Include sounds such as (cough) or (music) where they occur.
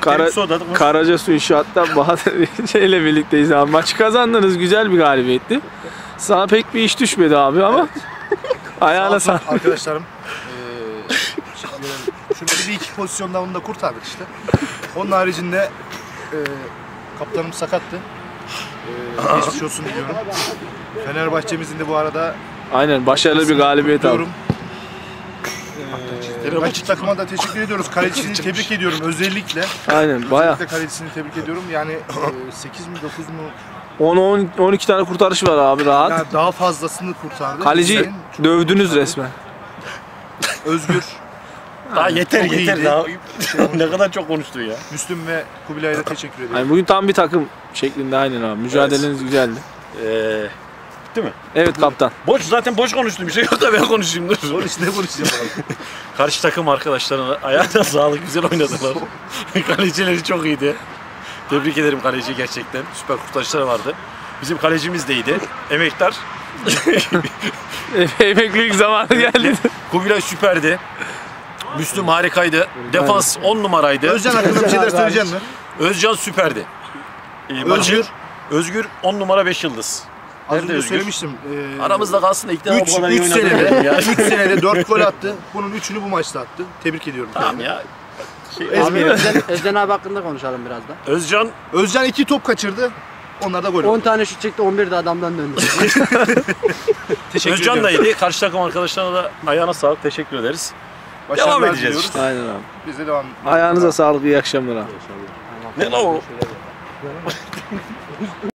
Kara, Karaca Su İnşaat'tan (laughs) Bahadır şeyle birlikteyiz abi. Maçı kazandınız. Güzel bir galibiyetti. Sana pek bir iş düşmedi abi ama. (laughs) Ayağına Sağ arkadaşlarım. Ederim. Şöyle bir iki pozisyonda onu da kurtardık işte. Onun haricinde eee kaptanım sakattı. Eee geçmiş olsun diliyorum. Fenerbahçe'mizin de bu arada Aynen başarılı bir galibiyet aldı. Eee rakip takıma da teşekkür ediyoruz. Kalecisini tebrik ediyorum özellikle. Aynen baya. Özellikle kalecisini tebrik ediyorum. Yani eee 8 mi 9 mu 10 10 12 tane kurtarış var abi rahat. yani daha fazlasını kurtardı. Kaleci Sayın dövdünüz resmen. Özgür, (laughs) Daha yeter Çok yeter iyiydi. daha. ne kadar çok konuştun ya. Müslüm ve Kubilay'a da teşekkür ediyorum. Yani bugün tam bir takım şeklinde aynen abi. Mücadeleniz güzeldi. Ee, bitti mi? Evet kaptan. Boş zaten boş konuştum bir şey yok da ben konuşayım dur. Polis ne konuşacağım abi? Karşı takım arkadaşlarına ayağına (laughs) sağlık güzel oynadılar. (laughs) Kalecileri çok iyiydi. Tebrik ederim kaleci gerçekten. Süper kurtarışları vardı. Bizim kalecimiz de iyiydi. Emektar. (laughs) Emeklilik zamanı geldi. Kubilay süperdi. Müslüm harikaydı. Defans 10 numaraydı. Özcan hakkında bir şeyler söyleyecek mi? Özcan süperdi. Ee, maçı- Özgür. Özgür 10 numara 5 yıldız. Az önce söylemiştim. Ee, Aramızda kalsın da ilk defa 3 bu kadar iyi 3 oynadı senede (laughs) ya. 3 senede 4 gol attı. Bunun 3'ünü bu maçta attı. Tebrik ediyorum. Tamam ya. Şey, Abi. Özden, Özden abi hakkında konuşalım biraz da. Özcan Özcan 2 top kaçırdı. Onlar da gol 10 oldu. tane şut çekti 11 de adamdan döndü. (laughs) Teşekkür Özcan da ediyorum. iyiydi. Karşı takım arkadaşlarına da ayağına sağlık. Teşekkür ederiz. Başarılar Devam edeceğiz diliyoruz. Aynen abi. Biz de devam Ayağınıza sağlık iyi akşamlar abi. Ne la o? (laughs)